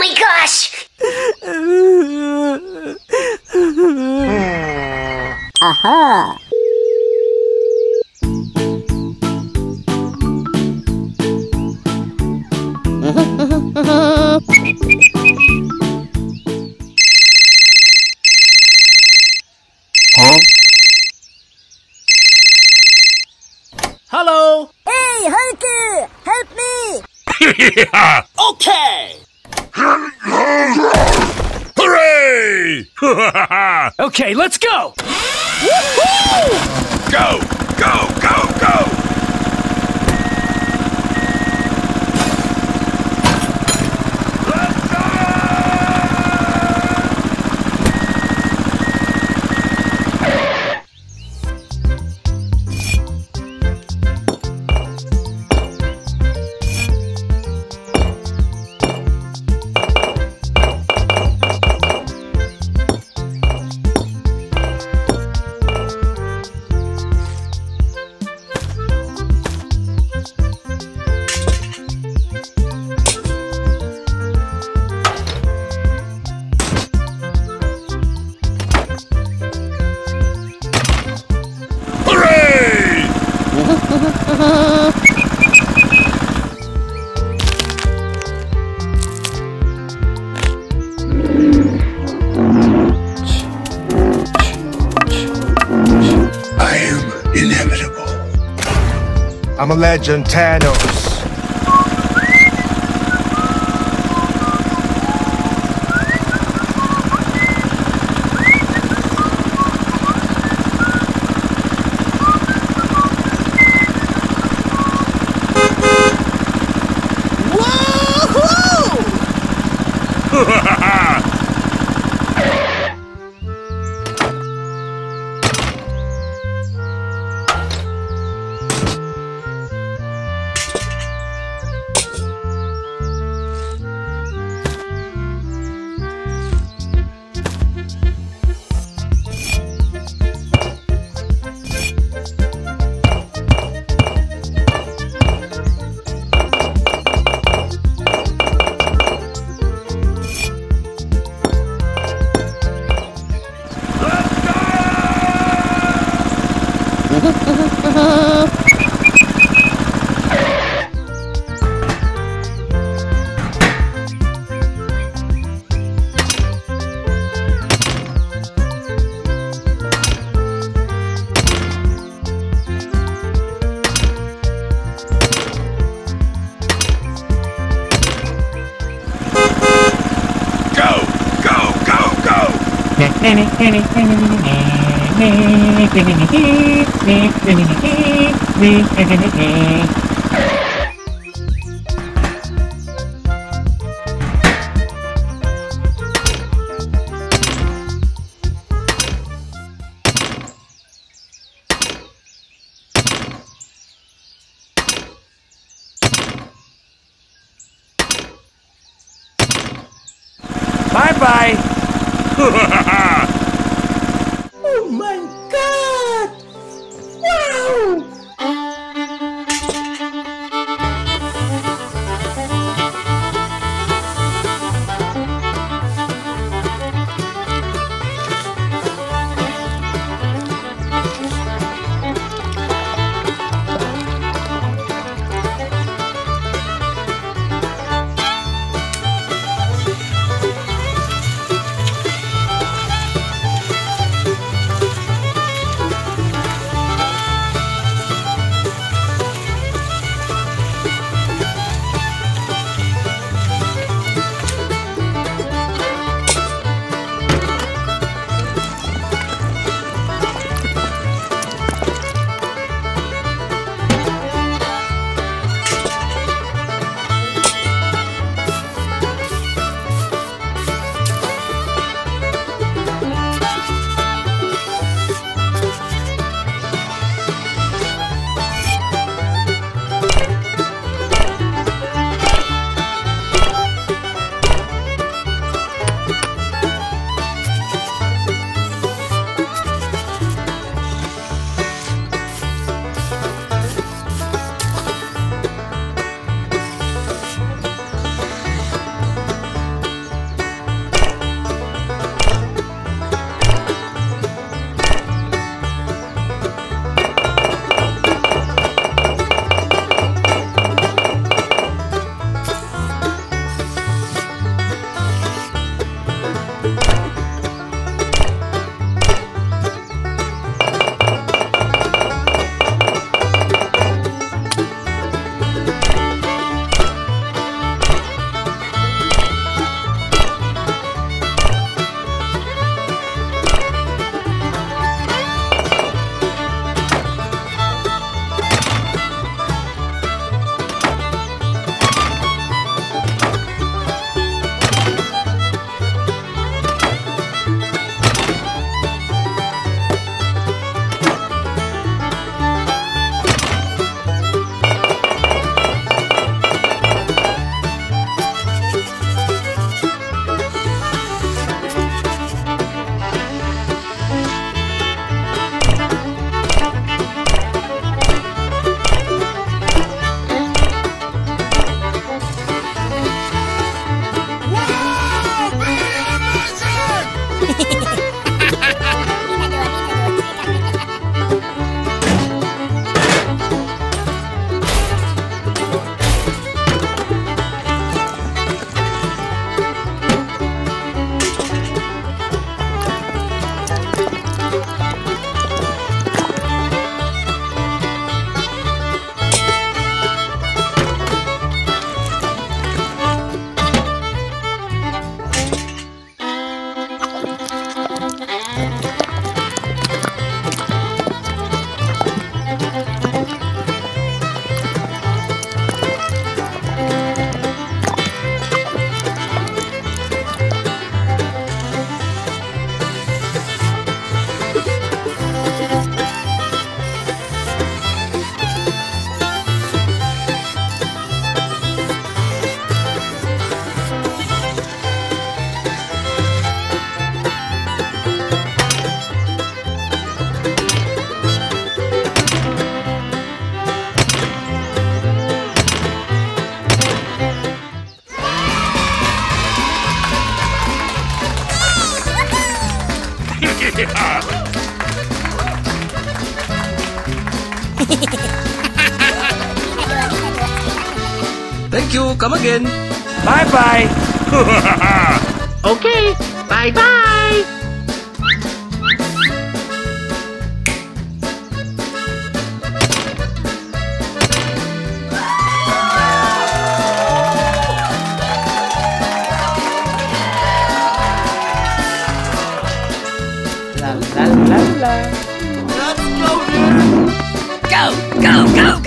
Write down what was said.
my gosh! Aha! huh? Okay! Hooray! Okay, let's go! go! Go! Go! Go! I'm a legend, Thanos. Go! Go! Go! Go! Bye Thank you. Come again. Bye bye. Okay, bye go, go!